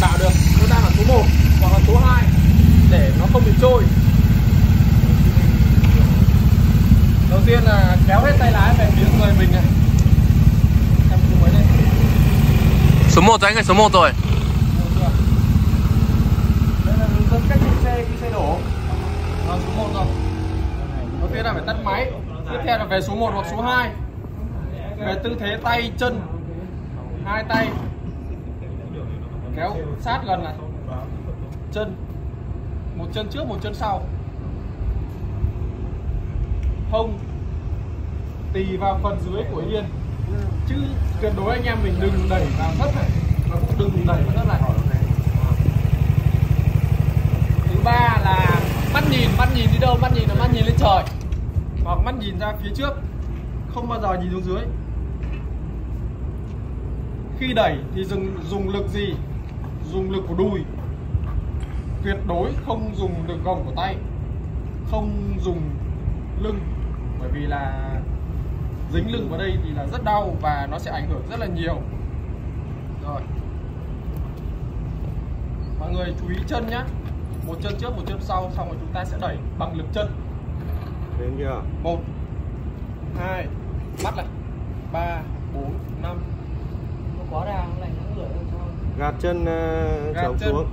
đảm bảo được. Nó đang ở số 1 hoặc là số 2 để nó không bị trôi. Đầu tiên là kéo hết tay lái về phía người mình này. Số 1 rồi anh ơi, số 1 rồi. Đây là hướng dẫn cách đi xe khi xe đổ. Đó, số 1 rồi. Đầu tiên là phải tắt máy. Tiếp theo là về số 1 hoặc số 2 về tư thế tay chân. Hai tay kéo sát gần này. Chân. Một chân trước, một chân sau. Hông. Tì vào phần dưới của yên. Chứ tuyệt đối anh em mình đừng đẩy vào thất này. Và cũng đừng đẩy vào thất này. Thứ ba là mắt nhìn mắt nhìn đi đâu, mắt nhìn là mắt nhìn lên trời. Hoặc mắt nhìn ra phía trước. Không bao giờ nhìn xuống dưới. Khi đẩy thì dùng dùng lực gì? Dùng lực của đùi. Tuyệt đối không dùng lực gồng của tay không dùng lưng bởi vì là dính lưng vào đây thì là rất đau và nó sẽ ảnh hưởng rất là nhiều. Rồi. Mọi người chú ý chân nhá. Một chân trước một chân sau xong rồi chúng ta sẽ đẩy bằng lực chân. Đến chưa? một hai mắt này ba bốn năm. Có đà lạnh nắng lửa cho Gạt chân uh, Gạt chống chân. xuống.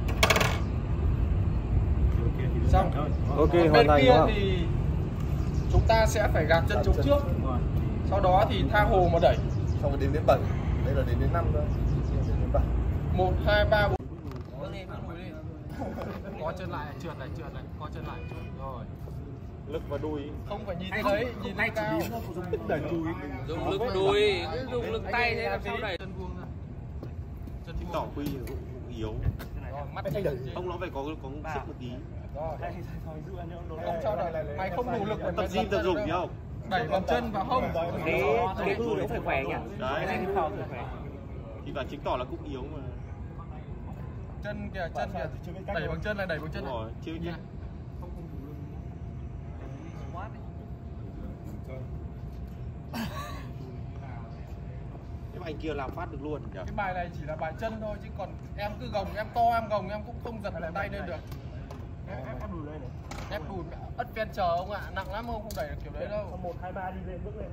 xong. Ok, Còn hoàn bên thành kia thì chúng ta sẽ phải gạt chân chống trước. Sau đó thì tha hồ mà đẩy. Xong rồi đến đến 7 đây là đến đến 5 thôi. Đến đến 7 một hai ba bốn. Có chân lại trượt này trượt này có chân lại. Trượt rồi. Lực và đùi. không phải nhìn thấy nhìn tay cao. Đẩy đùi. Dùng lực đùi, dùng lực tay thế đẩy chân vuông ra tỏ quy cũng cũng yếu. rồi mắt nhìn gì Ông nó phải có có sức một tí. không mày không đủ lực Tập gym tập được. nhá. đẩy bằng chân và hông cái cái hư nó phải khỏe nhỉ Đấy. cái phải khỏe Thì là chứng tỏ là cũng yếu mà. chân kìa chân kìa đẩy bằng chân này đẩy bằng chân này rồi, chưa nhá. Thế mà anh kia làm phát được luôn nhỉ? cái bài này chỉ là bài chân thôi chứ còn em cứ gồng em to em gồng em cũng không giật được tay lên được. Ép đùi lên ép đùi adventure ông ạ nặng lắm không không đẩy được kiểu đấy đâu. một hai ba đi lên bước lên